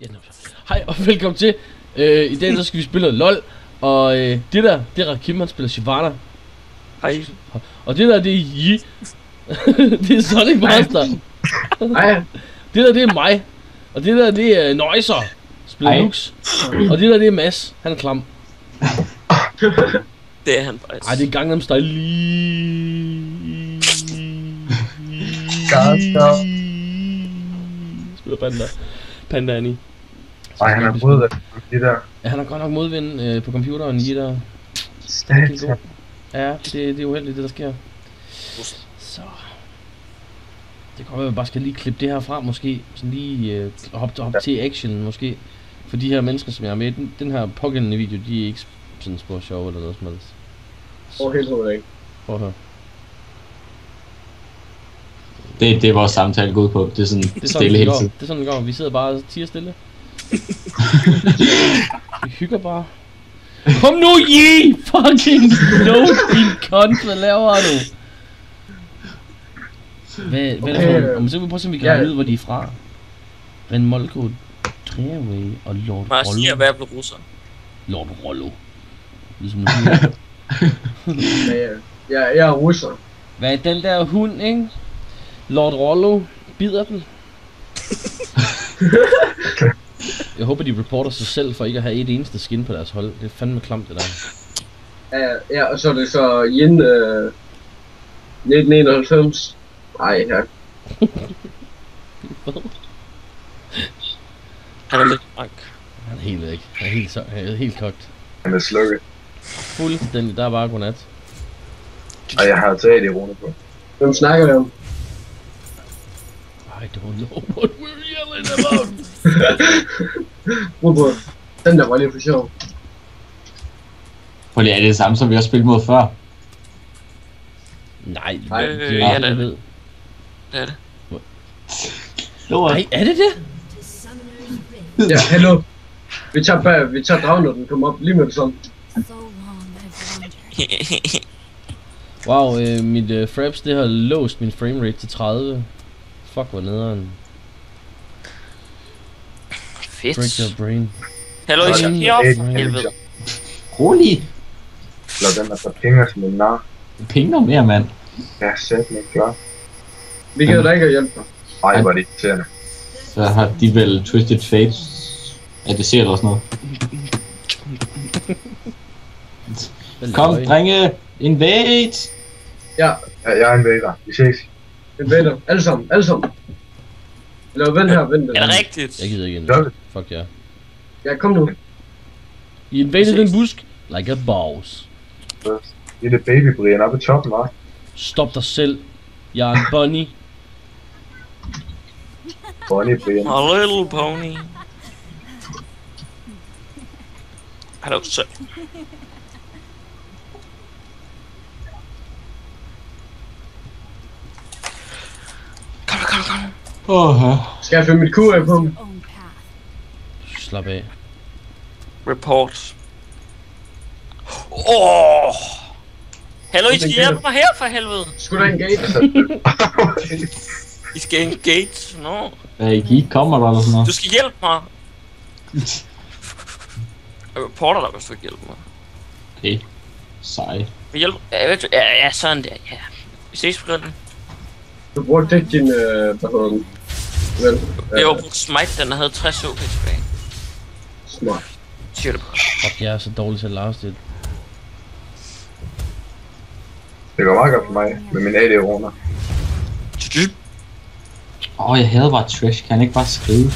Ja, så. Hej og velkommen til. Øh, I dag så skal vi spille noget LOL. Og øh, det der, det er Rakim, han spiller Shyvana. Hej. Og det der, det er Yi. det er Sonic Monster. Hej. Det der, det er mig. Og det der, det er Noiser. Spiller Hej. Lux. Og det der, det er Mads. Han er klam. Det er han faktisk. Ej, det er Gangnam Style. Gangnam. Spiller Panda. Panda Annie. Ej, han har prøvet det. De der. Ja, han har godt nok modvind øh, på computeren i der. Satan. Ja, det, det er uheldigt, det der sker. Så. Det kommer, at jeg bare skal lige klippe det her fra, måske. Sådan lige øh, hoppe op til action, måske. For de her mennesker, som jeg er med, i den, den her pågældende video, de er ikke sådan spor sjove eller noget som helst. Åh, helt hovedet ikke. Prøv at høre. Det, det er vores samtale går ud på. Det er sådan Det er sådan, stille hele tiden. Det er sådan, det går. Vi sidder bare og tiger stille. vi hygger bare. Kom nu, Yi! Fucking no, din kont. Hvad laver du? Hvad, hvad er det for Okay, så vil vi prøve at se, om vi kan ja. regne ud, hvor de er fra. Ren Molko, Treaway og Lord siger, Rollo. hvad jeg blev russer. Lord Rollo. Ligesom nu siger. Ja, ja. Jeg er russer. Hvad er den der hund, ikke? Lord Rollo bider den. Jeg håber, de reporter sig selv for ikke at have et eneste skin på deres hold. Det er fandme klamt, det der. Ja, ja, og så er det så Yin øh, 1991. Ej, ja. Han er lidt rank. Han er helt væk. Han er helt, så, han er helt kogt. Han er slukket. Fuldstændig. Der er bare godnat. Og jeg har taget det runde på. Hvem snakker vi om? I don't know what we're yelling about. Rune Den der var lige for sjov. Fordi er det det samme, som vi har spillet mod før? Nej, Nej, det er øh, ja, det er ved. Det er det. Nej, er det det? Ja, hallo. Vi tager, bag, vi tager dragen, når den kommer op lige med det samme. Wow, øh, mit øh, fraps, det har låst min framerate til 30. Fuck, hvor nederen. Break your Fedt. brain. Hallo, I skal your brain. Helvede. Rolig. Lad den altså penge som en nar. Penge mere, mand. Ja, sæt mig klar. Vi kan da ikke hjælpe dig. Ej, hvor er det irriterende. Så har de vel Twisted Fates. Ja, det ser også noget. Kom, drenge. Invade. Ja, ja jeg er en vader. Vi ses. En vader. Alle sammen, alle sammen. Eller vent her, vent. Er det rigtigt? Jeg gider ikke ind. Fuck ja. Ja, kom nu. I invaded den busk like a boss. Det er det baby Brian oppe i toppen, hva'? Stop dig selv. Jeg er en bunny. Bonnie Brian. A little pony. Hallo, så. Kom, kom, kom. Åh. Skal jeg finde mit af på path. Slap af. Report. Åh! Oh. Hallo, I skal hjælpe mig her for helvede. Skulle der en gate? I skal engage. Nå. Hvad, I kan ikke komme eller sådan noget? Du skal hjælpe mig. Jeg reporter dig, hvis du ikke hjælper mig. Okay. Sej. Vi hjælper... Ja, ja, sådan der, ja. Vi ses på grillen. Du brugte ikke din, øh, hvad hedder den? Vel, Jeg har brugt smite, den havde 60 OP tilbage. smart. Siger det bare. Fuck, jeg er så dårlig til at last it. Det går meget godt for mig, med min AD runder. Åh, oh, jeg hader bare trash. Kan han ikke bare skrive?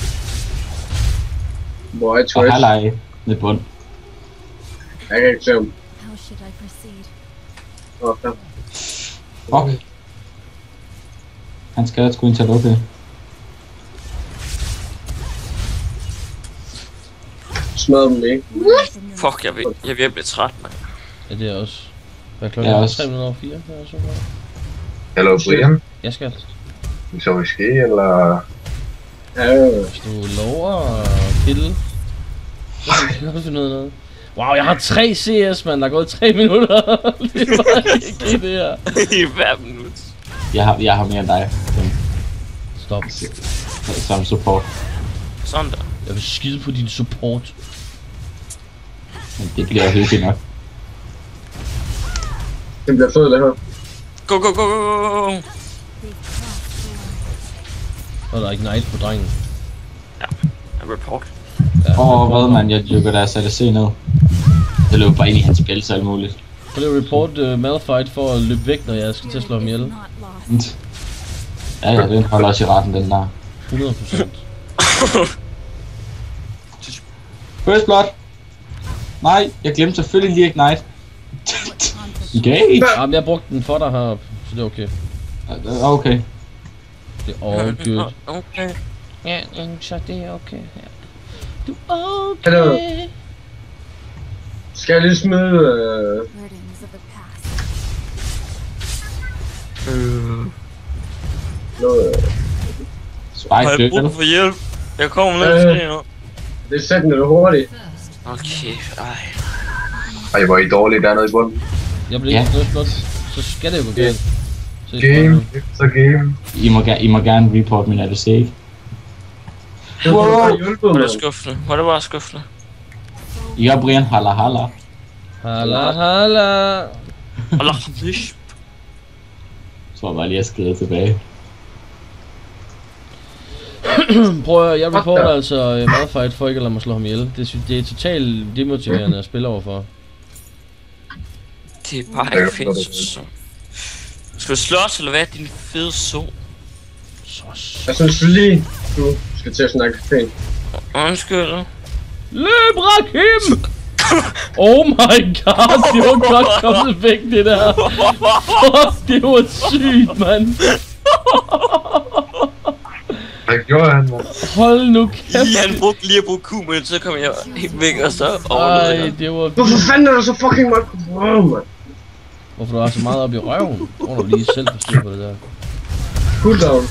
Hvor er Og trash? halvleg med bund. Jeg kan ikke se ham. How should I proceed? Åh, ja. Fuck. Han skal sgu ind til at lukke. Smadrer dem lige. Fuck, jeg, vil, jeg er ved at blive træt, mand. Ja, det er også. Hvad er klokken? Ja, også. 3 minutter over 4. Det er så godt. Hallo Brian. Jeg skal. Så vi ske, eller? Ja, Hvis du lover at pille, så kan vi finde ud af noget. Wow, jeg har 3 CS, mand. Der er gået 3 minutter. det er bare ikke det her. I hver minut. Jeg har, jeg har mere end dig. Som, Stop. som support. Sådan der. Jeg vil skide på din support. Men det bliver hyggeligt nok. Den bliver fed, det her. Go, go, go, go, go. Og der er ikke night på drengen. Report. Ja, Åh, oh, hvad man, jeg dykker deres ADC ned. Jeg løber bare ind i hans spil, så alt muligt. Så det er report uh, Malfight for at løbe væk, når jeg skal til at slå ham ihjel. Lost. Ja, ja, den holder også i retten, den der. 100 procent. First blood! Nej, jeg glemte selvfølgelig lige Ignite. Engage! Jamen, jeg brugte den for dig heroppe, så det er okay. Okay. Det er all good. Okay. Ja, så det er okay. Ja. Du er Hello. okay. Skal jeg lige smide... Øh... Øh. noget... Spike Har jeg brug du? for hjælp? Jeg kommer ned Øh. nu. Det er sættende det hurtigt. Okay, ej. Ej, hvor er I dårlige dernede i bunden. Jeg bliver Ja. ikke ja. så skal det jo gå galt. Game, så game. I må, I må gerne report min ADC, ikke? Wow. Hvor er det skuffende? Hvor er det bare skuffende? Og Brian, halla halla. Halla, halla. Allah, Så jeg bare lige at skride tilbage. Prøv at høre, jeg reporter altså uh, Malfight for ikke at lade mig slå ham ihjel. Det, det er totalt demotiverende at spille overfor. Det er bare ikke fedt. Så. Skal du slås, eller hvad? Din fede so. Så Jeg synes lige, du skal til at snakke pænt. Undskyld. Løb, Rakim! Oh my god, det var godt kommet væk, det der. Fuck, det var sygt, mand. Hvad gjorde han, mand? Hold nu kæft. Lige han brugte lige at bruge Q, men så kom jeg helt væk, og så overlevede Ej, jeg. det var... Hvorfor fanden er der så fucking meget control, mand? Hvorfor du har så meget op i røven? Tror du lige selv forstår på det der? Cooldown. My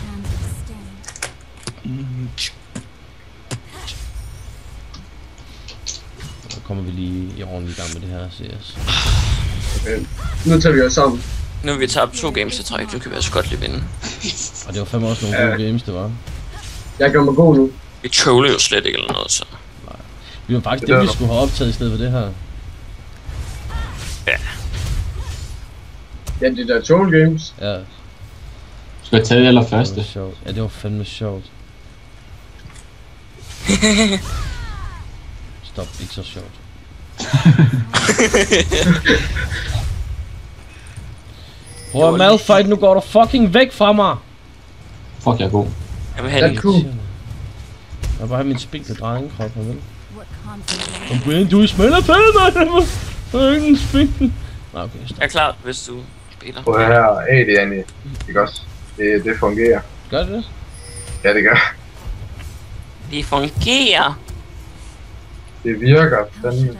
hands are stained. Så kommer vi lige i ordentlig gang med det her CS. Okay. Nu tager vi os sammen. Nu har vi tabt to games i træk, nu kan vi altså godt lige vinde. Og det var fandme også nogle gode games, det var. Jeg gør mig god nu. Vi troller jo slet ikke eller noget, så. Vi var faktisk Det det, vi skulle have optaget i stedet for det her. Ja, de der toll games. Ja, Skal jeg tage det aller det var første? sjovt. Ja, det var fandme sjovt. Stop, ikke så sjovt. Prøv at Malfight, nu går du fucking væk fra mig! Fuck, jeg er god. Jeg vil have cool. Jeg vil bare have min spinkle drengekrop, vel? What conflict? Og Brian, du smelter fandme! Der er ingen spinkle. Nej, okay, stop. Jeg er klar, hvis du spiller. Prøv her, hey, det er Annie. Ikke også? Det, det fungerer. Gør det det? Ja, det gør. Det fungerer. Det virker. Proceed?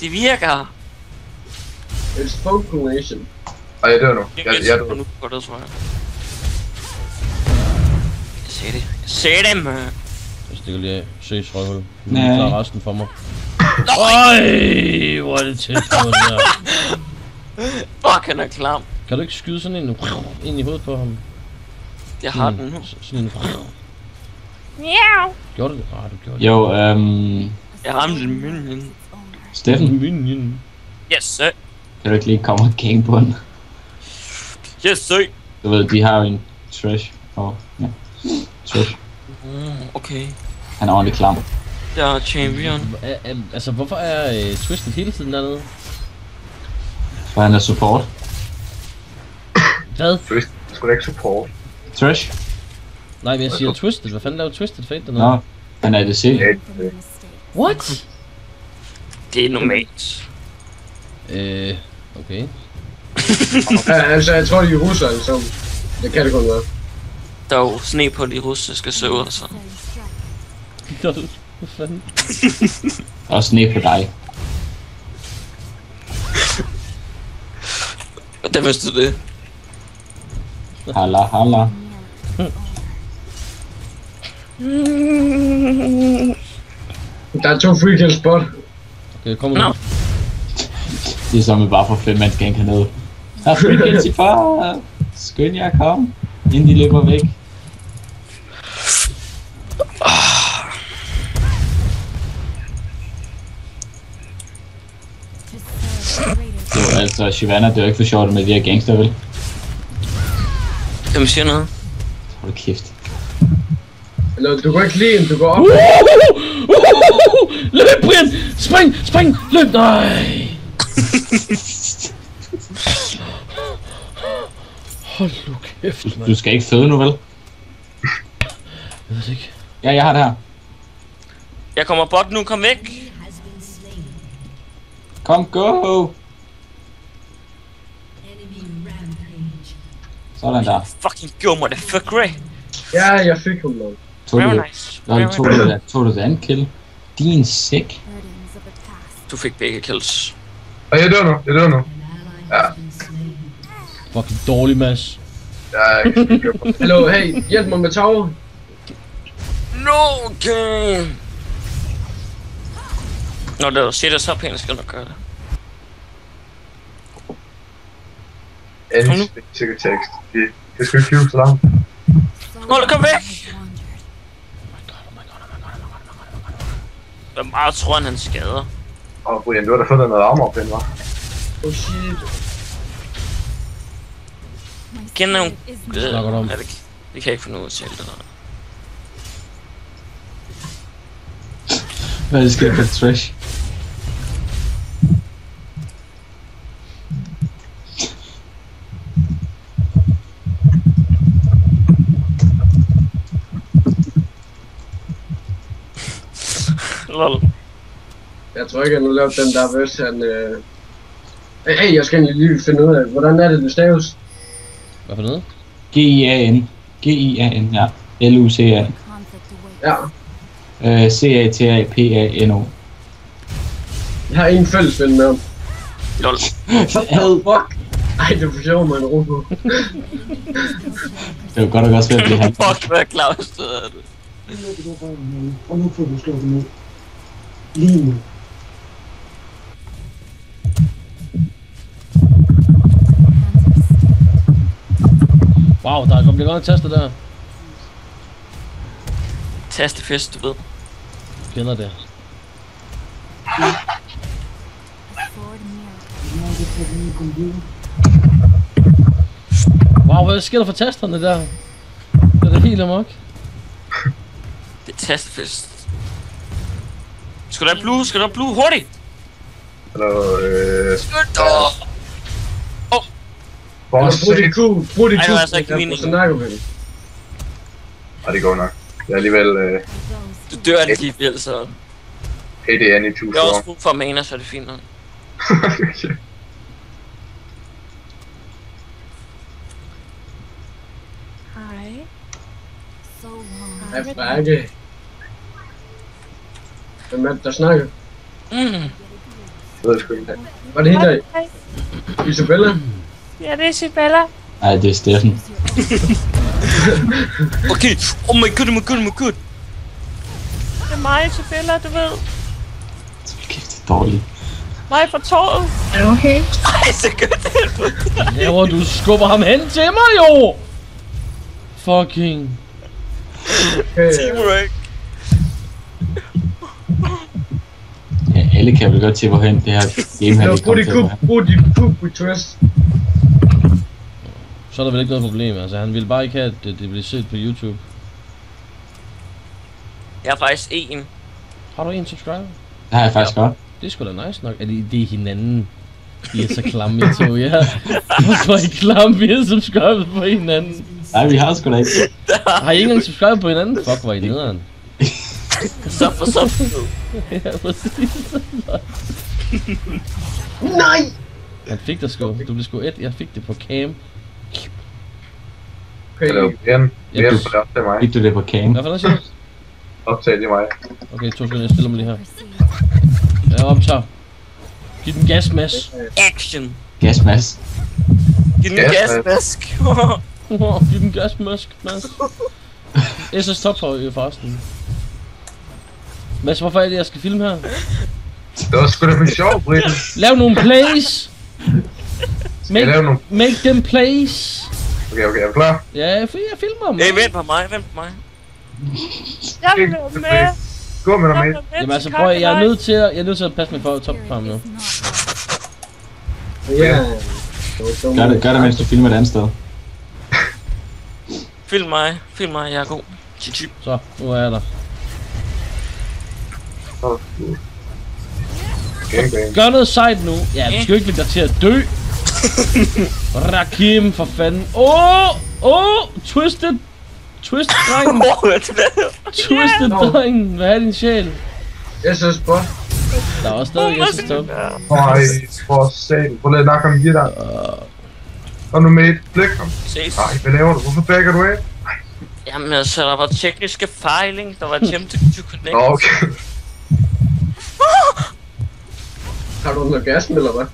Det virker. It's focusation. Ej, jeg dør nu. Jeg, jeg, jeg dør. nu går det, tror jeg. Jeg det. Jeg sagde det, man. Jeg stikker lige af. Søs røvhul. Nu Nej. er klar resten for mig. Øj, hvor er det tæt på det der. Fuck, han er klam. Kan du ikke skyde sådan en ind i hovedet på ham? Jeg har den nu. Sådan en... Miau. Gjorde du det? Ah, du gjorde det. Jo, øhm... Jeg ramte en minion. Steffen, Minion. Yes, sir. kan du ikke lige komme og gang på den? Yes, sir. Du ved, de har jo en trash. Oh, ja. Trash. Mm, okay. Han er ordentlig klam. Jeg er champion. Er- Altså, hvorfor er øh, Twisted hele tiden dernede? For han er support. Hvad? Twist. Skulle da ikke support. Trash? Nej, men jeg siger Twisted. Hvad fanden laver Twisted Fate dernede? Nå, han er your det. mistake. What? Det er normalt. Øh, okay. Ja, altså, jeg tror, de er russer alle sammen. Det kan det kun være. Der er jo sne på de russiske server, så. Lol. Hvad fanden? Og sne på dig. Der vidste du det. Halla, halla. Der er to free spot. Okay, kom nu. Det er som bare få fem mands gang hernede. Der er free kills i far! Skynd jer, kom. Inden de løber væk. Jo, altså, Shivana, det er ikke for sjovt med de her gangster, vel? Jamen, siger noget. Hold kæft. Eller, du går ikke lige du går op. Løb, Brian! Spring! Spring! Løb! Nej! Hold nu kæft, Du, mand. du skal ikke føde nu, vel? Jeg ved det ikke. Ja, jeg har det her. Jeg kommer bot nu, kom væk. Kom, go! Sådan der. Fucking go, motherfucker. Ja, jeg fik ham noget. Tog Very du, nice. Very det, tog du det andet kill? Din sæk. Du fik begge kills. Og jeg dør nu, jeg dør nu. Ja, Fucking dårlig, Mads. jeg er. Hallo, hey, hjælp mig med tower. No, okay. Når du siger det så pænt, skal du gøre det. Nu. Endelig sikkert tekst. Det, det skal ikke flyve så langt. Hold, kom væk! Hvor meget tror han, han skader? Og Brian, du har da fundet noget armor op, hva'? Oh shit. Kender is Øh, Snakker du om? er det Vi kan ikke få noget til det der. Hvad er det sker for trash? Lol. Jeg tror ikke, han har lavet den der, hvis han... Øh... Hey, jeg skal egentlig lige finde ud af, hvordan er det, det staves? Hvad for noget? G-I-A-N. G-I-A-N, ja. L-U-C-A. Ja, Øh, C-A-T-A-P-A-N-O. jeg har en fælles ven med ham. Lol. Ad. Fuck! Ej, det er for sjovt, man råber på. Det var godt nok også ved at blive han. Fuck, hvad Claus det er det. Og nu får du slået dem ud. Lige nu. Wow, der er kommet godt taster der. Tastefest, du ved. Kender det. Wow, hvad sker der for tasterne der? Det er da helt amok. Det er tastefest. Skal du have blue? Skal du have blue? Hurtigt! Eller, øh... Dig! For Altså, brug dit Q, brug dit Ej, Q, det var altså ikke så meningen. snakker vi. Ej, det går nok. Det er alligevel øh, Du dør alligevel, så... ADN i 1000 Jeg har også år. brug for mana, så er det fint nok. Hej. So long. Hej, Frakke. Hvem er det, der snakker? Mm. Jeg ved sgu ikke. Var det hende der? Hej. Isabella? Ja, det er Isabella. Nej, det er Steffen. Okay, oh my god, oh my god, oh my god. Det er mig, Isabella, du ved. Kæft, det er dårligt. Mig fra torvet. Ej, så godt. Laver du skubber ham hen til mig jo! Fucking. Okay. Teamwork. Alle kan vel godt se, hvorhen det her game her Nå, det kommer til at være. brug. Så er der vel ikke noget problem, altså han ville bare ikke have, at det, det blev set på YouTube. Jeg er faktisk en. Har du en subscriber? Det har jeg faktisk godt. Det er sgu da nice nok. Er det, det er hinanden? I er så klamme i to, ja. Hvorfor er I klamme? Vi er subscribet på hinanden. Nej, vi har sgu da ikke. Har I ikke engang subscribet på hinanden? Fuck, hvor er I nederen. Så for så. ja, præcis. Nej! Han fik dig sgu. Du blev sgu et. Jeg fik det på cam. Yes. for det optager mig. Fik du det på cam? Hvad for noget siger du? Optag det mig. Okay, to sekunder. Jeg stiller mig lige her. Jeg optager. Giv den gas, Mads. Action. Gas, Mads. Giv den Gas, gasmask. Giv den gas, Mads. Mads. SS top for forresten. Mads, hvorfor er det, jeg skal filme her? Det var sgu da for sjov, Brian. Lav nogle plays! Jeg lave Make, nogle... make them plays! Okay, okay, er du klar? Ja, for jeg filmer mig. Hey, vent på mig, vent på mig. Jeg vil være med. Gå med dig Jeg med. Jamen altså prøv jeg er nødt til at, jeg er nødt til at passe mig for top farm nu. Ja. Gør det, gør det, mens du filmer et andet sted. Film mig, film mig, jeg er god. Så, nu er jeg der. Gangbang. Gør noget sejt nu. Ja, du skal jo ikke lægge dig til at dø. Rakim, for fanden. Åh! Oh! Åh! Oh! Twisted! Twisted, drengen! Åh, hvad det der? Twisted, drengen! Hvad er din sjæl? Jeg synes bare. Der er også stadig oh, hvad stop. Nej, for satan. Prøv lige at nakke ham i dig. Og nu med et blik ham. Ses. Nej, hvad laver du? Hvorfor backer du af? Jamen altså, der var tekniske fejling. Der var attempt to connect. Okay. Har du en orgasme, eller hvad?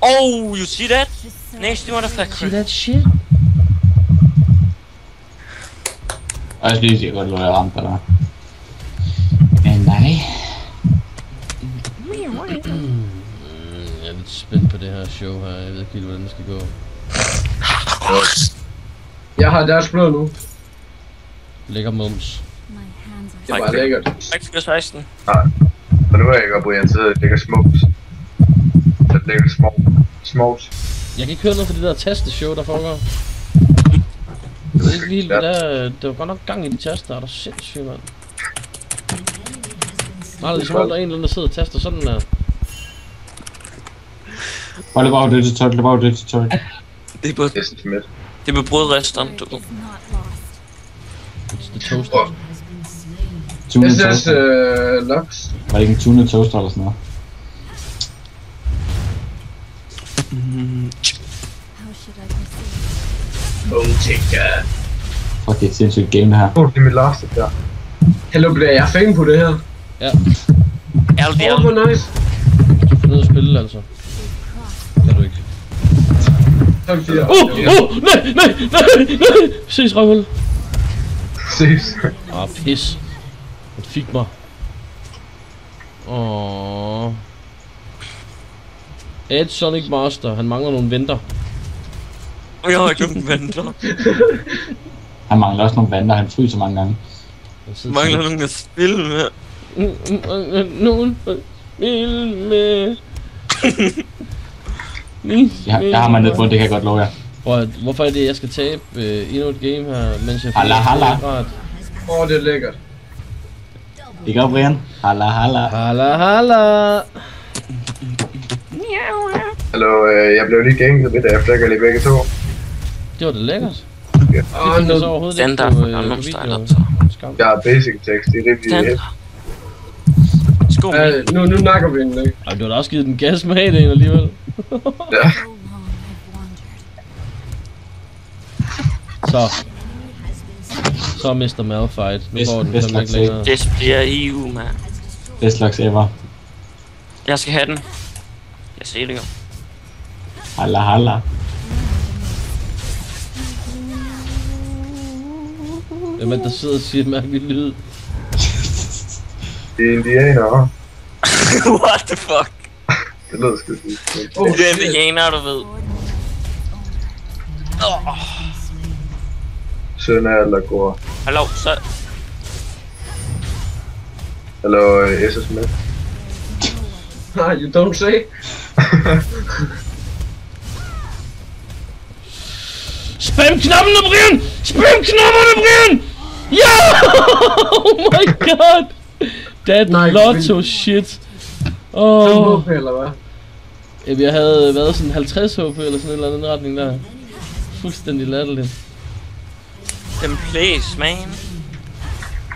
Oh, you see that? So Nasty See motherfucker. that shit? Og jeg skal lige se, lå jeg ramte dig der. Men nej. Jeg er lidt spændt på det her show her. Jeg ved ikke helt, hvordan det skal gå. Jeg har deres blod nu. Lækker mums. my hands Det are var lækkert. Faktisk 16. Og nu er jeg ikke oppe, Brian, så det ligger smokes. Så det ligger små. Smokes. Jeg kan ikke høre noget fra det der tasteshow, der foregår. Jeg ved ikke lige, hvad der er. Der var godt nok gang i de taster. Er der sindssygt, mand. Nej, det er som om, der er en eller anden, der sidder og taster sådan der. Hold det bare det til tøj, det bare det til tøj. Det er på, det er på brødresteren, du. It's the toaster. Tunet SS toaster. øh, Lux. Var det ikke en tunet toaster eller sådan noget? How should I proceed? Fuck, det er et sindssygt game det her. oh, det er mit last der. Hallo, bliver jeg fængt på det her? Ja, Ærligt, Åh, ærligt. hvor nice. ned og spille, altså. Kan du ikke. 4. Åh, oh, oh, nej, nej, nej, nej! Ses, røvhul. Ses. Ah, pis. Han fik mig. Åh. Ed Sonic Master, han mangler nogle venter. Jeg har ikke nogen venter. Han mangler også nogle vandre, han fryser mange gange. Mangler nogen at spille med. Nogen at spille med. Jeg, jeg har mig ned på, det kan jeg godt love jer. Prøv, hvorfor er det, jeg skal tabe øh, endnu et game her, mens jeg Halla, halla. Åh, oh, det er lækkert. Ikke op, Brian? Halla, halla. Halla, halla. Hallo, øh, jeg blev lige gænget ved det, jeg flækker lige begge to. Det var da lækkert. Åh, Det nu. så overhovedet Standard ikke på, øh, på video. altså. Jeg har basic tekst, det er det, vi. Øh, nu, nu nakker vi den, ikke? Ej, du har da også givet den gas med den alligevel. Ja. Så. Så er Mr. Malphite. Nu Bedst- får den ikke lagt længere. Det bliver EU, mand. Best slags ever. Jeg skal have den. Jeg ser det jo. Halla, halla. Hvem er det, der sidder og siger mærkelig lyd? Det er indianere. What the fuck? Det lyder sgu sygt. Oh, Det er shit. indianer, du ved. Søn af eller går. Hallo, så... Hallo, øh, SS med. Nej, you don't say. Spam knapperne, Brian! Spam knapperne, Brian! Ja! Oh my god! That Nej, lotto shit. Oh. Åh, eller hvad? oh. jeg havde været sådan 50 HP eller sådan en eller anden retning der. Fuldstændig latterligt. Den place, man.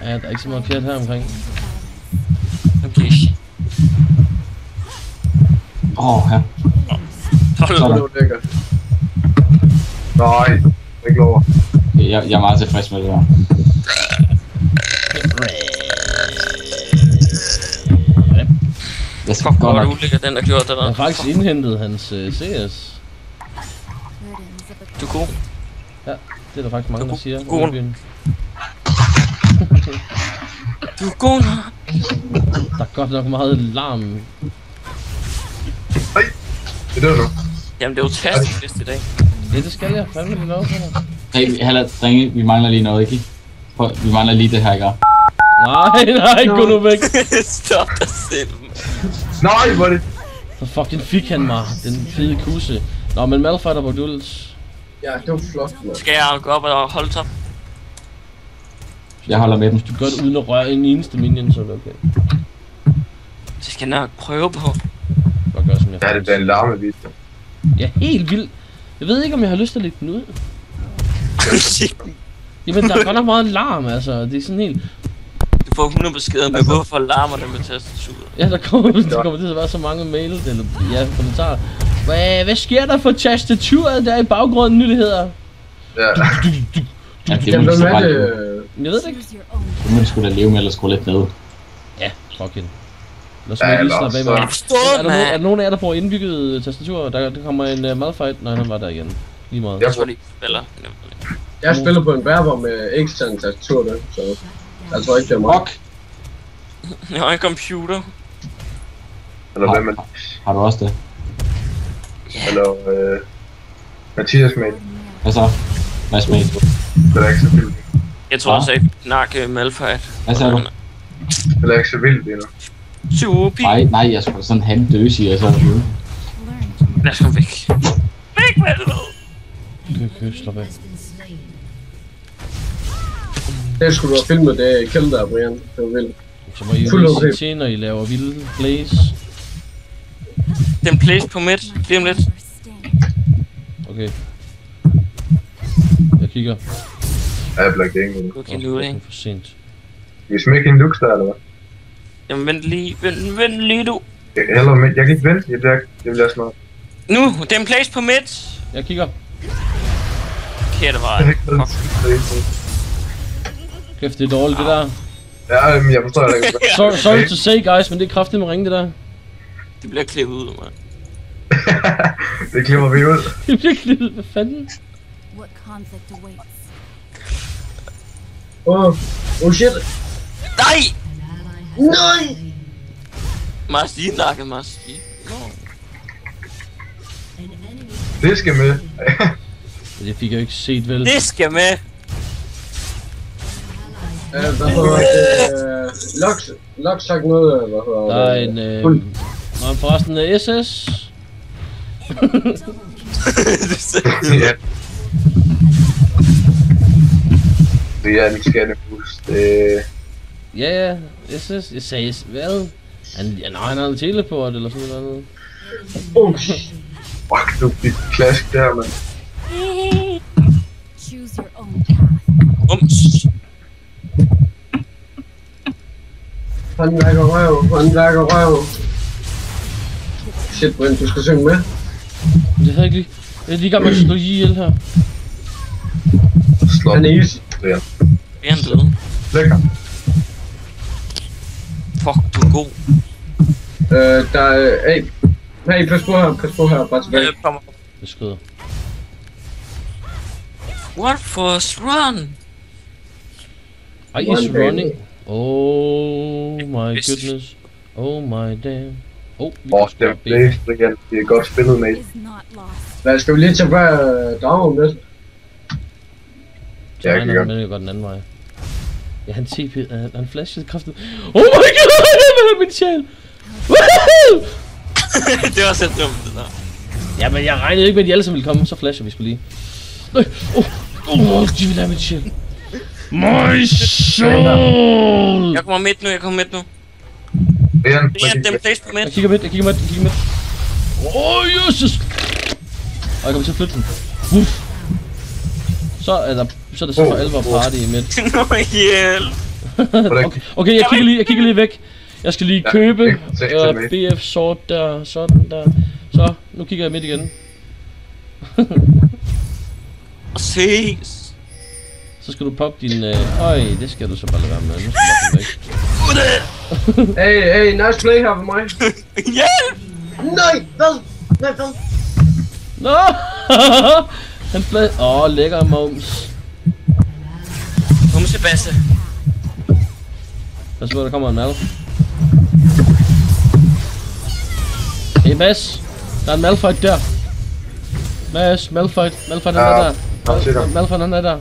Ja, der er ikke så meget pjat her omkring. Okay, shit. Åh, oh, ja. Hold Det Sådan. var lækkert. Nej, ikke lov. Jeg, jeg er meget tilfreds med det her. Jeg skal Fuck, godt nok... den der gjorde det Jeg har der. faktisk indhentet hans uh, CS. Of a Du er god. Det er der faktisk mange, der siger. Byen. Du er god nok. Der er godt nok meget larm. Det dør nu. Jamen, det er jo tastelist i dag. Ja, det skal jeg fandme lige lov for. Hey, Halla, drenge, vi mangler lige noget, ikke? Prøv, vi mangler lige det her, ikke? Nej, nej, gå nu væk. Stop dig selv. Nej, hvor er det... Så fucking fik han mig, den fede kusse. Nå, men er på duels. Ja, det var flot. Skal jeg gå op og holde top? Jeg holder med dem. Du gør det uden at røre en eneste minion, så er det okay. Det skal jeg nok prøve på. Bare gør, som jeg Ja, det bliver en larme video. Ja, helt vildt. Jeg ved ikke, om jeg har lyst til at lægge den ud. Jamen, der er godt nok meget larm, altså. Det er sådan helt... Du får 100 beskeder med, hvorfor larmer det med tastaturet. Ja, der kommer, der kommer til at være så mange mail, eller ja, kommentarer. Hvad, hvad sker der for tastaturet der i baggrunden, nyheder? Ja. Ja, det Jamen, hvem er det? øh, Jeg ved det ikke. Det må de sgu da leve med, eller skrue lidt ned. Ja, fucking. Lad os Ja, lige eller slappe af så- med. Jeg Er der, nogen, er der man. nogen af jer, der får indbygget tastatur? Der, der kommer en uh, Malphite. Nej, han var der igen. Lige meget. Jeg tror, de spiller. Jeg spiller på en bærbar med ekstern tastatur, der, så jeg tror ikke, det er mig. Fuck! Jeg har en computer. Eller hvem er Har du også det? Eller øh, Mathias med. Hvad så? Hvad smag? Det er ikke så vildt. Jeg tror også, jeg snakke Malphite. Hvad sagde du? Det er ikke så vildt endnu. Supi. Nej, nej, jeg skulle sådan have en døse i, så... to Lad os komme væk. Væk med det nu. Kø, kø, slap af. Det skulle du have filmet, det er kill der, Brian. Det var vildt. Så må I jo okay. når I laver vilde plays. Den place på midt. Lige om lidt. Okay. Jeg kigger. Ja, jeg bliver ikke. Okay, Åh, nu, det ikke? er for sent. Vi smækker en lux der, eller hvad? Jamen vent lige. Vent, vent lige du. Jeg, eller, men jeg kan ikke vente. Jeg bliver, jeg bliver snart. Nu, den place på midt. Jeg kigger. Forkerte vej. Kæft, det er dårligt, det der. Ja, jeg forstår det ikke. Sorry, sorry to say, guys, men det er kraftigt med ringe, det der. Det bliver klippet ud, mand. det klipper vi ud. Det er virkelig, hvad fanden? What conflict awaits? Åh, oh, oh shit. Nej! Nej! Masti nakket Masti. Det skal med. Det fik jeg ikke set, vel? Det skal med. Øh, hvad hedder det? Lux, Lux sagt noget, hvad hedder Der er det? en, øh... Men forresten er SS. ja. Det er en skattebus. Det... Ja, ja, SS. Jeg sagde, hvad? Han, ja, nej, han har en teleport eller sådan noget. Oh, shit. Fuck, du fik klask der, mand. Choose your own path. Ums. Han lægger røv, han lægger røv. Shit, Brian, du skal synge med. Det havde jeg ikke lige. Jeg er lige i gang med at slå ihjel her. Slå. Han er easy. Vi er en død. Lækker. Fuck, du er god. Øh, der er... Hey, hey, pas på her, pas på her, bare tilbage. Jeg kommer. Det skrider. What for us run? I is running. Oh my goodness. Oh my damn. Oh, vi kan det er blæst, Brian. Det er godt spillet, mate. Hvad, skal vi lige tage bare øh, dragen med? Så Ja, jeg han kan er godt. gå den anden vej. Ja, han TP, han, han flashede kraftet. Oh my god, han er min sjæl! Woohoo! det var så dumt, det der. Ja, men jeg regnede ikke med, at de alle sammen ville komme, så flasher vi skulle lige. Nej, oh, oh, de vil have min sjæl. My soul! Jeg kommer midt nu, jeg kommer midt nu. Det er den place på Jeg midt. kigger midt, jeg kigger midt, jeg kigger midt. Åh, oh, Jesus! Og jeg kommer til at flytte den. Uff. Så er der, så er der så for alvor party i midt. Nå, hjælp. okay, okay, jeg kigger lige, jeg kigger lige væk. Jeg skal lige Ja, købe øh, midt. BF sort der, sådan der. Så, nu kigger jeg midt igen. Og ses. Så skal du poppe din... Øh, øj, det skal du så bare lade være med. Nu skal du bare væk. Hey, hey, nice play her for mig. Hjælp! Nej, hvad? Nej, hvad? Nå! Han flad... Åh, oh, lækker mums. Kom Sebastian. Pas på, der kommer en mal. Hey Mads, der er en malfight der. Mads, malfight, malfight han er der. Malfight han er der.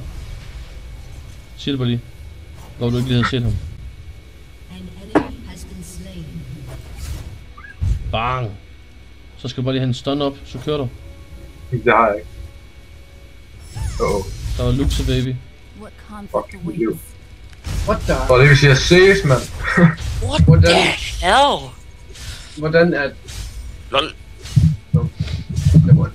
Sig det bare lige. Hvor du ikke lige havde set ham. Bang. Så skal du bare lige have en stun op, så kører du. Det har jeg ikke. Åh, oh. Der var Luxe baby. What conflict Fuck you. awaits? What the? Og det vil sige, at ses, mand. What Hvordan, the hell? hvordan er... Lol. Det var-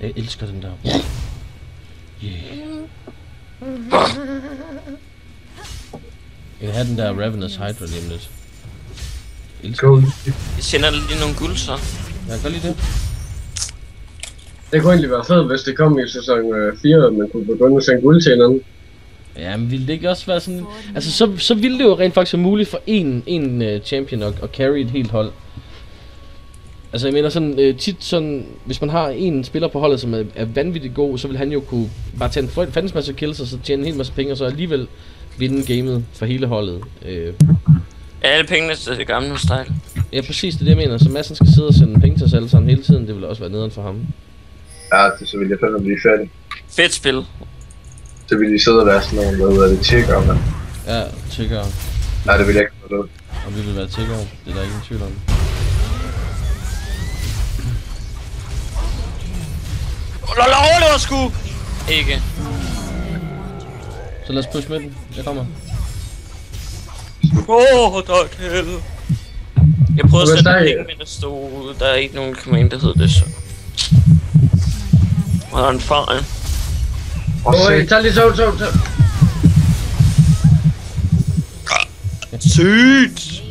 Jeg elsker den der. Yeah. Jeg vil have den der Ravenous Hydra lige om lidt. Go. Jeg sender lige nogle guld, så. Jeg kan lide det. Det kunne egentlig være fedt, hvis det kom i sæson øh, 4, at man kunne begynde at sende guld til hinanden. Ja, men ville det ikke også være sådan... Altså, så, så ville det jo rent faktisk være muligt for en, en uh, champion at, at carry et helt hold. Altså, jeg mener sådan, uh, tit sådan... Hvis man har en spiller på holdet, som er, er vanvittigt god, så vil han jo kunne bare tage en fandens masse kills, og så tjene en hel masse penge, og så alligevel vinde gamet for hele holdet. Uh, Alle pengene til det gamle style. ja, præcis, det er det, jeg mener. Så Madsen skal sidde og sende penge til os alle sammen hele tiden. Det vil også være nederen for ham. Ja, det så vil jeg fandme blive færdig. Fedt spil. Så vil de sidde og være sådan nogle, hvad hedder det, tjekker, mand. Ja, tykker. Nej, det vil jeg ikke noget. Og vi vil være tiggere. Det er der ingen tvivl om. Lol, overlever sgu! Ikke. Så lad os push med den. Jeg kommer. Åh, oh, der hell. Jeg prøvede at sætte snakker penge, men der stod, der er ikke nogen command, der hedder det, så. Og der er en fejl. Hey, tag lige så, så, så. Sygt!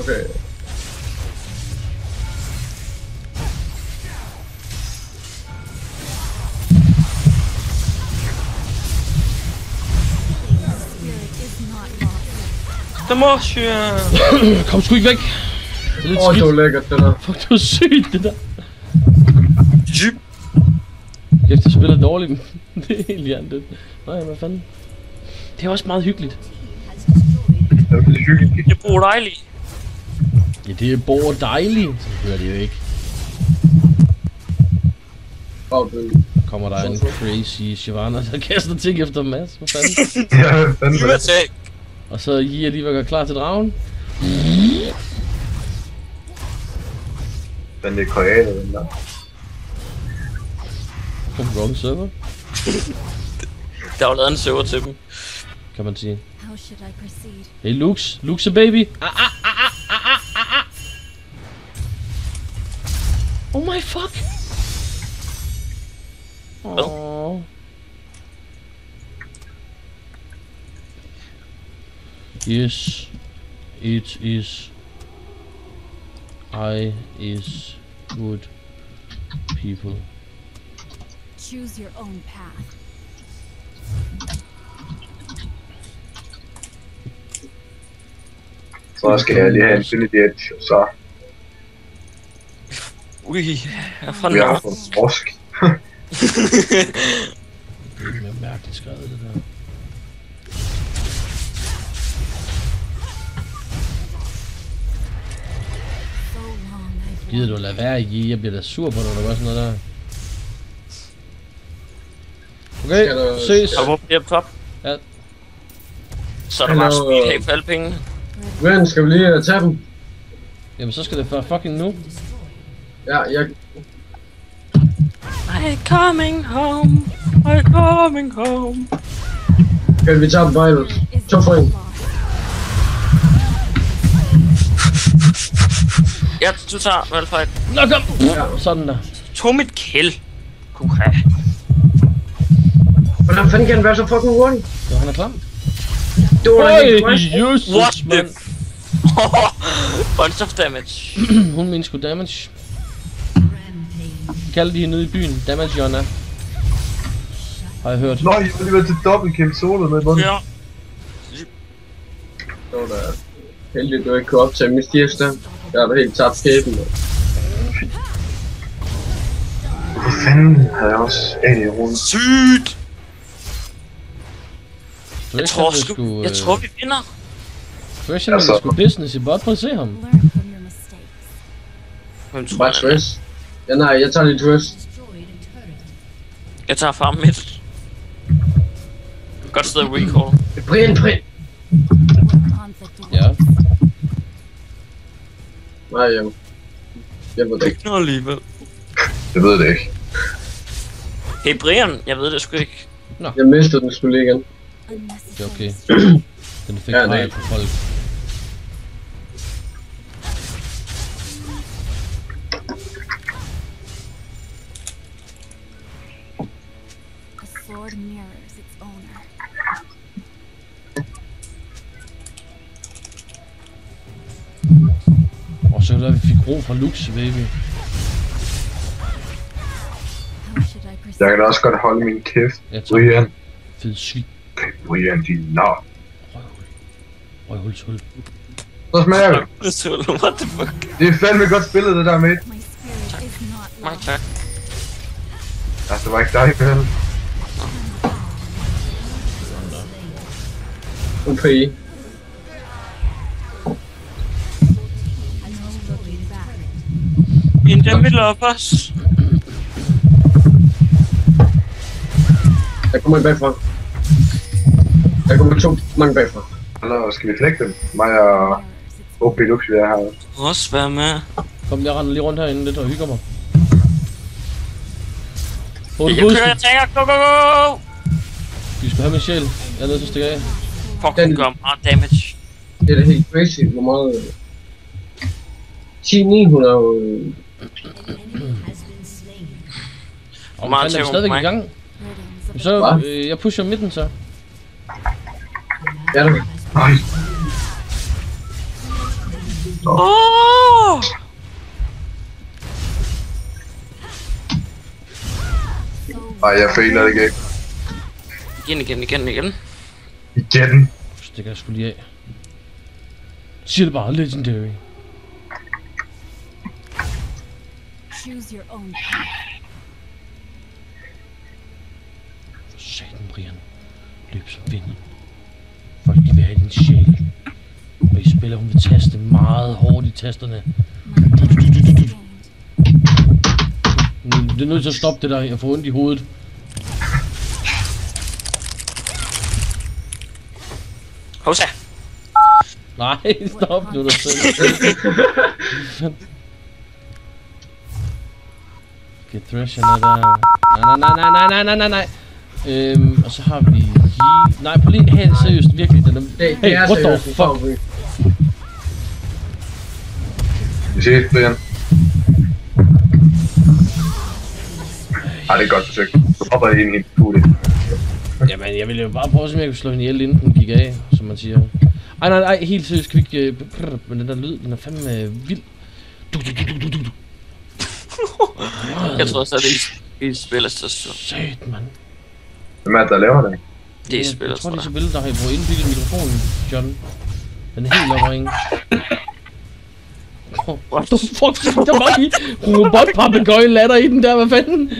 Okay. Det må jeg. Kom sgu ikke væk. Det er lidt oh, det skidt. var lækkert, det der. Fuck, det var sygt, det der. Jyp. Kæft, jeg spiller dårligt. det er helt hjernedødt. Nej, hvad fanden. Det er også meget hyggeligt. det er hyggeligt. Det bruger dejligt. Ja, det er bor dejligt. Så hører det jo ikke. Det Kommer der en crazy Shyvana, der kaster ting efter Mads. Hvad fanden? Ja, fandme. Og så er I alligevel gør klar til dragen. Det er koreaner, den der. På wrong server, Der er jo lavet en server til dem. kan man sige. How should I proceed? Hey, Lux. Luxe baby. Oh my fuck. Oh. Yes, it is. I is good people. Choose your own path. Så skal jeg lige have Infinity Edge, og så Ui, jeg fra vi har Nord. fået frosk. Det er mærkeligt skrevet, det der. Gider du lade være, I? Jeg bliver da sur på dig, når du gør sådan noget der. Okay, Skal der- ses. Har du brugt det op top? Ja. Så er der bare Hallo. speed hack for alle pengene. Men, skal vi lige uh, tage dem? Jamen, så skal det være fucking nu. Ja, jeg... I'm coming home. I'm coming home. Kan vi tage dem bare ellers? To not point. Ja, du tager Malfight. Nå, kom! Ja. Sådan der. Tog mit kill. Puha. Hvordan fanden kan den være så fucking hurtig? Jo, han er klam. Det var da helt. Jesus, What the mand. Bunch of damage. Hun mener sgu damage. Kald de hende nede i byen. Damage Jonna. Har jeg hørt. Nå, jeg har lige været til dobbelt kill solo med i bunden. Ja. Det var da heldigt, du ikke kunne optage min tirsdag. Jeg har da helt tabt skæben. Hvor fanden havde jeg også af i rundt? Sygt. Jeg tror sgu, sgu, jeg tror vi vinder. Vil Altså- sgu business i bot. Prøv at se ham. Hvem tror er? stress. Ja, nej, jeg tager lige twist. Jeg tager farm midt. Godt sted at recall. Brian, Brian. Ja. Nej, jeg... Jeg ved det ikke. Ikke noget alligevel. Jeg ved det ikke. Hey Brian, jeg ved det sgu ikke. Jeg mistede den skulle igen. Det er okay. Den fik Ja, det- på folk. Sword mirrors Er vi fik ro fra Lux, baby. Jeg kan da også godt holde min kæft. Jeg tager Brian. fed svig. Brian, din. Røvhul. Røvhulshul. Så smager det. Det er what the fuck. Det er fandme godt spillet, det der med. My spirit is not Mange tak. Altså, det var ikke dig, vel? OP. us. Der kommer en bagfra. Der kommer to mange bagfra. Eller skal vi flække dem? Mig og OP Lux, vi er her også. Også være med. Kom, jeg render lige rundt herinde lidt og hygger mig. Hold Jeg kører, jeg tænker, go, go, go! Vi skal have min sjæl. Jeg er nødt til at stikke af. Fuck, den gør meget damage. Det er da helt crazy, hvor meget... 10 900 øh, Og meget man er vi stadigvæk i gang. Så øh, jeg pusher midten så. Ja, det Ej, Åh! ej, jeg fejler det ikke. Igen, igen, igen, igen. Igen. Stikker jeg sgu lige af. Siger det bare, legendary. Choose your own path. For satan, Brian. Løb som vinder. Folk de vil have din sjæl. Og I spiller, hun vil taste meget hårdt i tasterne. Det er nødt til at stoppe det der. Jeg får ondt i hovedet. Hosa! Nej, stop nu dig selv. Get Thrasher er der. Nej, nej, nej, nej, nej, nej, nej, nej. Øhm, og så har vi... Nej, prøv lige helt seriøst, virkelig. Den er... Det, det Hey, er what the fuck? Vi ses, Brian. Ej, det er godt forsøgt. Så hopper jeg ind i en pule. Jamen, jeg ville jo bare prøve, om jeg kunne slå hende ihjel, inden den gik af, som man siger. Ej, nej, nej, helt seriøst, kan vi ikke... øh, Men den der lyd, den er fandme øh, vild. Du, du, du, du, du, du. Jeg tror at det er i spillerstation. Sat, mand. Hvem er det, der laver det? Det er Jeg tror, det er. Isabelle, der har fået indbygget mikrofonen, John. Den er helt oppe ringe. Oh, what the fuck? Der var lige robotpapegøje latter i den der, hvad fanden?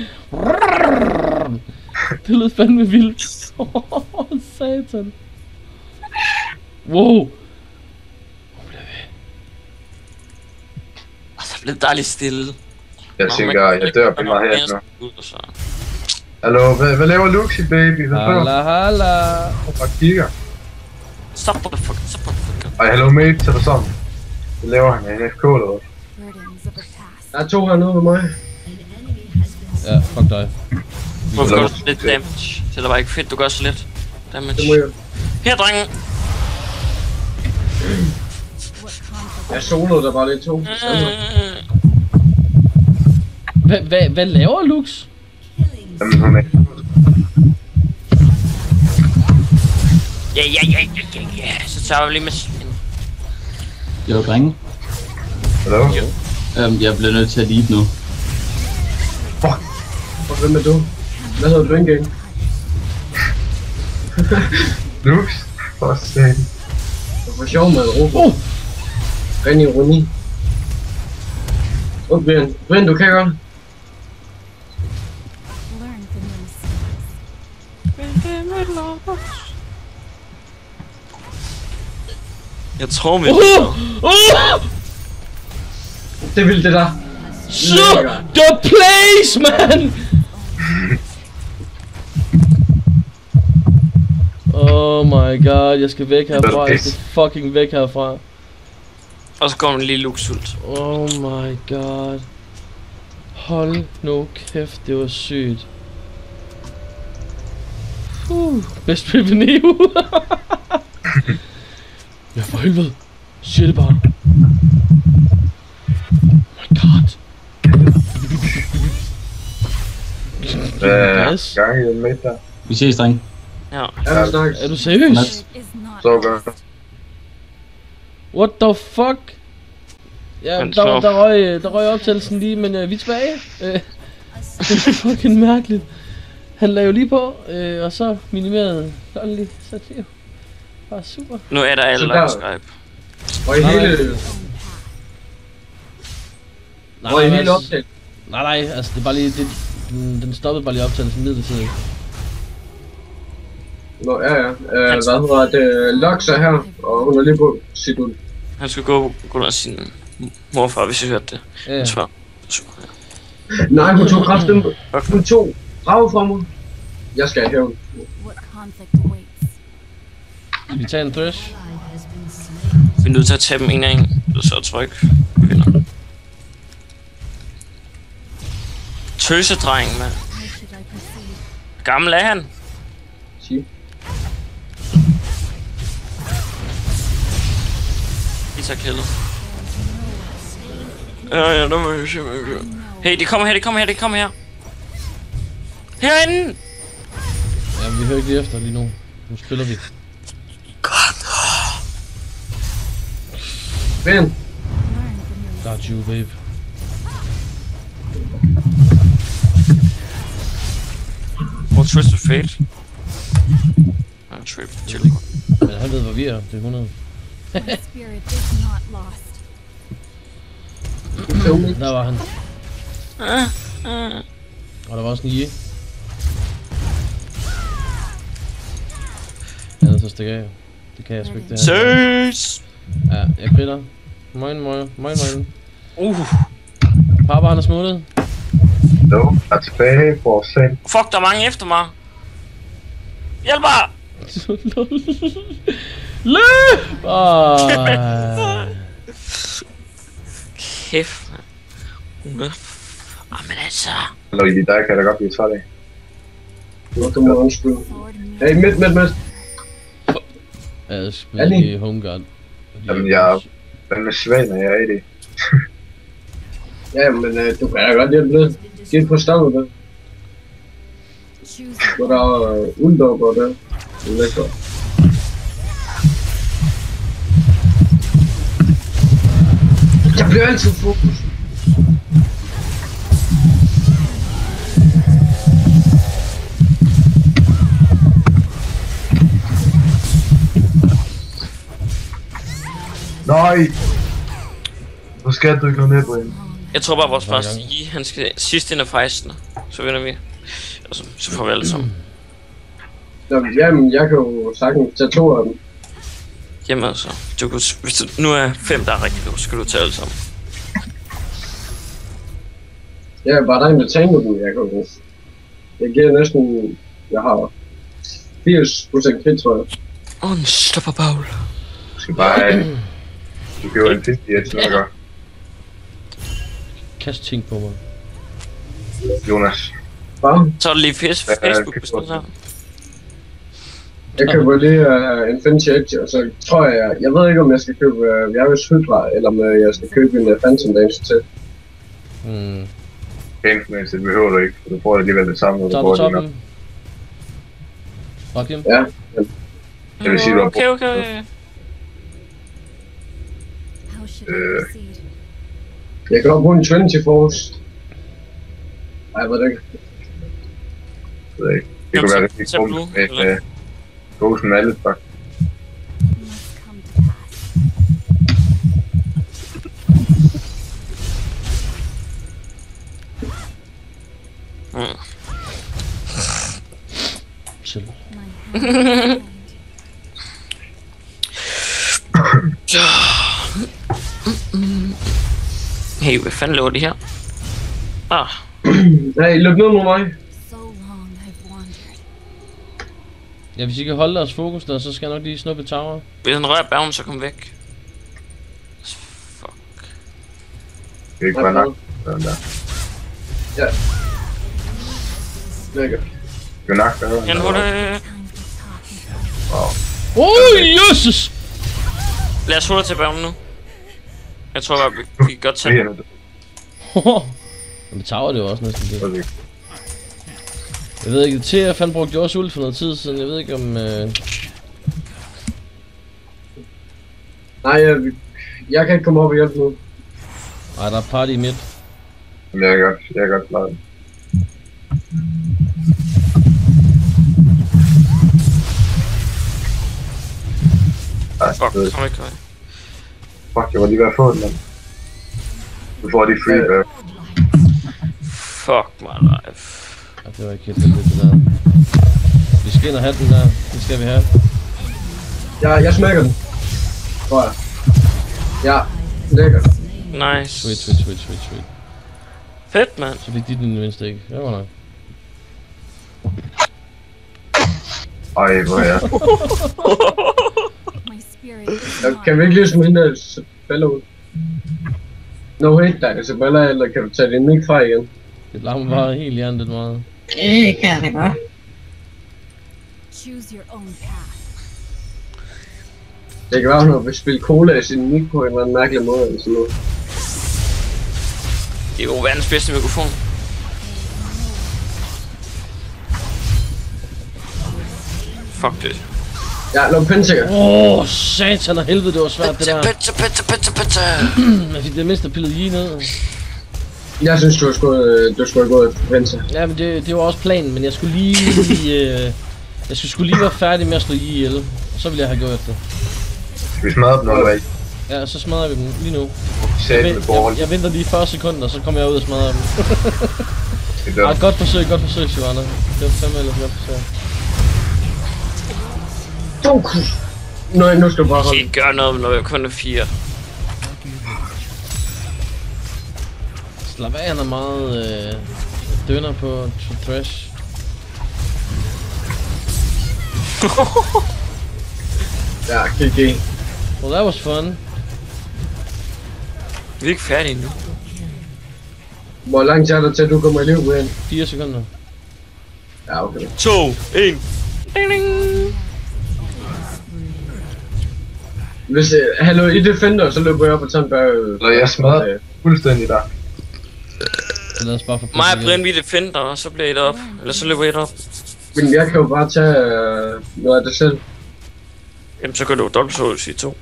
Det lød fandme vildt. Satan. Wow. Så blev det dejligt stille. Jeg tænker, jeg dør på mig her nu. Så. Hallo, hvad, hvad laver Luxi, baby? Hvad? Hala, hala. Og kigger. Stop på det fuck, stop på det fuck. Ej, hallo mate, tag dig sammen. Hvad laver han? En FK past. Der er to hernede ved mig. Ja, fuck dig. Hvorfor gør du lidt damage? Det er da bare ikke fedt, du gør så lidt damage. Det må jeg... Her, drenge! What conflict Jeg soloede der bare lidt to. Mm. Hvad, hvad, hvad laver Lux? Jamen, hun er... Ja, ja, ja, ja, ja, ja. Så tager vi lige med sin. Jeg drenge. Hallo? Øhm, jeg bliver nødt til at leave nu. Og hvem er du? Hvad hedder du igen? Lux? For satan. Det var sjov med råbe. Oh! Ren ironi. Åh, Brian. Brian, du kan godt. Jeg tror, vi... Uh! Uh! Det er vildt, det der. Shut the place, man! oh my god, jeg skal væk herfra. Jeg skal fucking væk herfra. Og så kommer en lille luksult. Oh my god. Hold nu kæft, det var sygt. Uh, bedst revenue. ja, for helvede. Siger det bare. Oh my god. Øh, Yes. gang i den midt der. Vi ses, dreng. Ja. Ja. Er du seriøs? Så godt. What the fuck? Ja, Han der, der, røg, der røg optagelsen lige, men øh, vi er tilbage. Øh, det er fucking mærkeligt. Han lavede jo lige på, øh, og så minimerede Lonely, så det er jo bare super. Nu er der alle der på Skype. Og i Nej, hele. Nej, og i nej, hele altså, optagelsen. nej, nej, altså det er bare lige, det, den, den stoppede bare lige optagelsen midlertidigt. Nå, ja, ja. Øh, hvad hedder det? Lux er her, og hun er lige på sit ud. Han skulle gå gå under sin morfar, hvis jeg hørte det. Ja, ja. Jeg tror. Så- Nej, hun tog kraften. Hun tog brag fra mig. Jeg skal have? Skal vi tage en thresh? Vi er nødt til at tage dem en af en, så tryk. Vi vinder. Tøsedreng, mand. Gammel er han. Sig. De tager killet. Ja, ja, der må jeg se, hvad jeg gør. Hey, de kommer her, de kommer her, de kommer her. Herinde! Ja, vi hører ikke lige efter lige nu. Nu spiller vi. From your Got you, babe. Hvor Twisted Fate? Ja, trip, chill. Men han ved, hvor vi er. Det er 100. My spirit is not lost. Der var han. Og der var også en. Ja, så stikker af. Det kan jeg sgu ikke det her. Søs! Ja, jeg kritter. Moin, moin, moin, moin. Uh, Papa, han er smuttet. Jo, er tilbage for sent. fuck, der er mange efter mig. Hjælp mig! Løb! Ej. Kæft, mand. Hun er... Jamen altså... Eller i der kan jeg da godt blive træt af. Du må undskylde. Hey, midt, midt, midt. Ja, jeg spiller lige Home Guard. Jamen, jeg Hvad med svag, når jeg er i det? Ja, men øh, du kan da godt hjælpe lidt. Giv på der. choose Hvor der er øh, uldop og der. Det er lækkert. Jeg bliver altid fokus. Nej! Hvor skal du ikke ned, Brian? Jeg tror bare, vores gange. i, han skal sidst ind af fejsten. Så vinder vi. Og så, så får vi alle sammen. Jamen, jamen, jeg kan jo sagtens tage to af dem. Jamen altså, du kunne, hvis du, nu er fem, der er rigtig gode, så skal du tage alle sammen. Jeg er bare der en, der tænker dem, jeg kan jo... Jeg giver næsten... Jeg har 80% krit, tror jeg. Unstoppable. Skal bare Du køber en fisk i et noget Kast ting på mig. Jonas. Bare, Så er lige fisk, Ja, ja, Facebook det besked så. jeg køber lige uh, Infinity Edge, og så tror jeg... Jeg ved ikke, om jeg skal købe uh, Varys Hydra, eller om uh, jeg skal købe en uh, Phantom Dance til. Hmm. Gamesmæssigt det behøver du ikke, for du får alligevel det samme, når du får det? Fuck him. Ja, Jeg vil sige, du har Okay, okay, okay. How should I Øh. proceed? jeg kan godt bruge en Trinity Force. Ej, jeg ved det ikke. Jeg ved ikke. Det Nå, Hey, hvad fanden laver de her? Ah, Nej, løb ned mod mig. Ja, hvis I kan holde deres fokus der, så skal jeg nok lige snuppe tower. Hvis han rører bagen, så kom væk. Fuck. Det er ikke bare nok. Sådan der. Lækkert. Det er nok, der Han. Time for talking. Oh, Jesus! Lad os holde til bagen nu. Jeg tror bare, vi, vi kan godt tage den. nu. Men tower, det var også næsten det. Jeg ved ikke, TF han brugte jo også ult for noget tid siden. Jeg ved ikke om... Øh... Nej, jeg, jeg kan ikke komme op og hjælpe nu. Ej, der er party i midt. Men jeg er godt, jeg er godt klar. Ej, Fuck, kom ikke høj. Fuck, jeg var lige ved at få den, mand. Nu får de free back. Fuck my life. Ej, det var ikke helt det, der. Vi skal ind og have den der. Det skal vi have. Jeg, jeg smækker den. Tror jeg. Ja, lækkert. Nice. Sweet, sweet, sweet, sweet, sweet. Fedt, mand. Så fik de den mindste ikke. Det var nok. Ej, hvor er jeg. My spirit is Jeg not kan vi ikke lige smide hende Isabella ud? No hate der, Isabella, eller kan du tage din mic fra igen? Det larmer bare helt hjernet meget. Det kan det godt. choose your own path. Det kan være, hun vil spille cola i sin mic på en eller anden mærkelig måde, eller sådan noget. Det er jo verdens bedste mikrofon. Fuck det. Ja, lad pentaker. Åh, oh, satan og helvede, det var svært det der. Pizza, pizza, pizza, pizza. Man fik det mindste pillet lige ned. Jeg synes, du skulle, du skulle gået efter pentaker. Ja, men det, det var også planen, men jeg skulle lige... øh, jeg skulle, skulle lige være færdig med at slå I ihjel. Og så ville jeg have gjort det. Skal vi smadre dem, eller hvad? Ja, så smadrer vi dem lige nu. Jeg, borgen. jeg, jeg venter lige 40 sekunder, så kommer jeg ud og smadrer dem. Det er Ej, godt forsøg, godt forsøg, Joanna. Det var fandme ellers godt forsøg. Holde. ikke gøre noget, når jeg kun er fire. Slap af, han er meget øh, dønner på tr- trash. Ja, GG. Well, that was fun. Vi er ikke færdige nu. Hvor lang tid er der til, at du kommer i liv, Brian? 4 sekunder. Ja, okay. 2, 1. Ding, ding. Hvis, uh, hallo, I defender, så løber jeg op og tager en bag... Eller jeg smadrer fuldstændig der. Så lad os bare få Mig og Brian, vi defender, og så bliver I op. Eller så løber I op. Men jeg kan jo bare tage uh, noget af det selv. Jamen, så kan du dobbelt så sige to.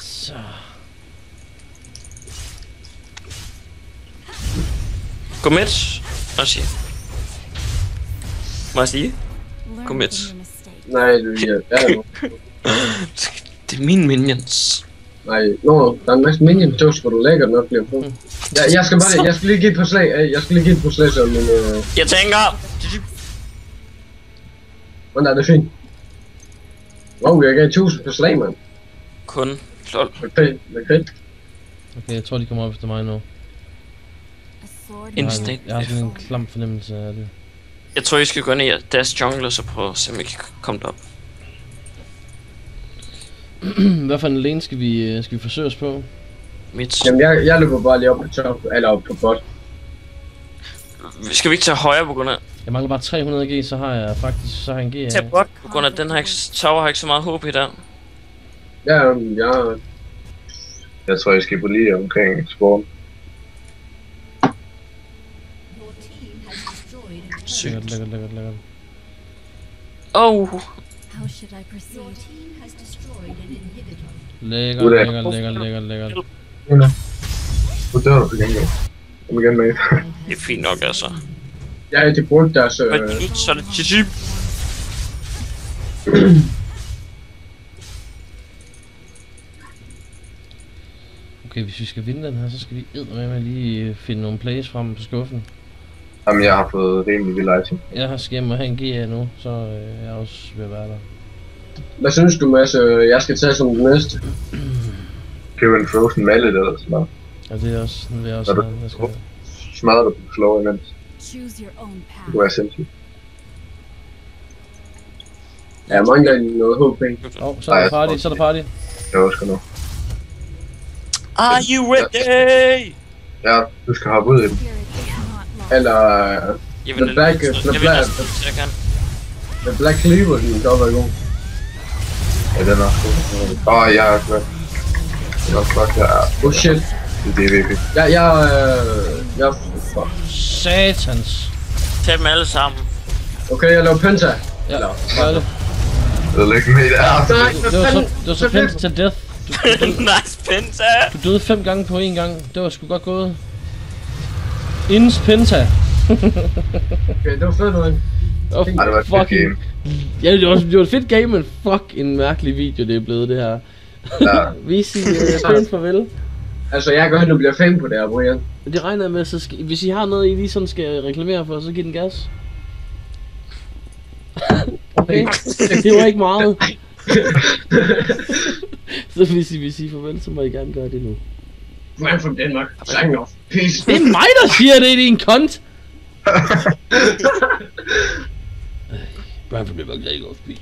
Så. Gå med. Og sige. Må jeg sige? Kom mistakes. Nej, du, ja, nu. Det er mine minions. Nej, no, der er en masse minion toast, hvor du lægger op lige på. Ja, jeg skal bare, jeg skal lige give et par slag, jeg skal lige give et par slag, så, men, øh, Jeg tænker... men nej, det er fint. Wow, jeg gav 1000 på slag, mand. Kun. Lol. Med med krig. Okay, jeg tror, de kommer op efter mig nu. Instinct. en, jeg har sådan en klam fornemmelse af det. Jeg tror, I skal gå ned i deres jungle, så prøve at se, om I kan komme derop. Hvad for en lane skal vi, øh, skal vi forsøge os på? Mit. Jamen, jeg, jeg løber bare lige op på top, eller op på bot. Skal vi ikke tage højre på grund af... Jeg mangler bare 300 G, så har jeg faktisk så har jeg en G. Tag bot på grund af, den har ikke, tower har ikke så meget HP der. Ja, jeg, Jeg tror, jeg skal på lige omkring spawn. Sygt. Lækkert, lækkert, lækkert, lækkert. Oh, How should I proceed? Lækkert, lækkert, lækkert, lækkert, lækkert. Nu dør du igen, jo. Kom igen med. det er fint nok, altså. jeg, de brugte deres, øh, så er det GG. Okay, hvis vi skal vinde den her, så skal vi med lige øh, finde nogle plays frem på skuffen. Jamen, jeg har fået rimelig vild item. Jeg har skal hjem og have en G af nu, så øh, jeg også ved at være der. hvad synes du, Mads, øh, jeg skal tage som den næste? Købe en frozen mallet eller sådan noget. Og det er også, nu vil jeg også er have, det? jeg skal... Smadrer du på flow imens. Du er sindssygt. Ja, jeg mangler noget HP. Åh, oh, så er der party, så er der party. Jeg også nu. Are you ready? Ja, du skal hoppe ud i den. Eller Jeg The Black- jeg The vil Black- jeg kan. The Black Cleaver, den kan være god. Ja, den er også god. Åh, oh, jeg er klar. Det er også godt, jeg er. Oh shit. Det er virkelig. Jeg, jeg, øh, jeg, fuck. Satans. Tag dem alle sammen. Okay, jeg laver penta. Ja, gør det. Det er ikke med der. Nej, Det var så, det var så pent til death. nice penta. Du døde fem gange på én gang. Det var sgu godt gået. Ins Penta. Okay, det var fedt. Oh, Ej, det var et fedt fucking... game. Ja, det var, det var et fedt game, men fuck en mærkelig video, det er blevet det her. Ja. Vi siger uh, pænt farvel. Altså, jeg går hen og bliver fan på det her, Brian. Det regner jeg med, så skal, hvis I har noget, I lige sådan skal reklamere for, så giv den gas. Okay, det var ikke meget. så hvis I vil sige farvel, så må I gerne gøre det nu. Brian from Denmark. Signing off. Peace. Det er mig, der siger det, din kont! Brian from Denmark, jeg ikke peace.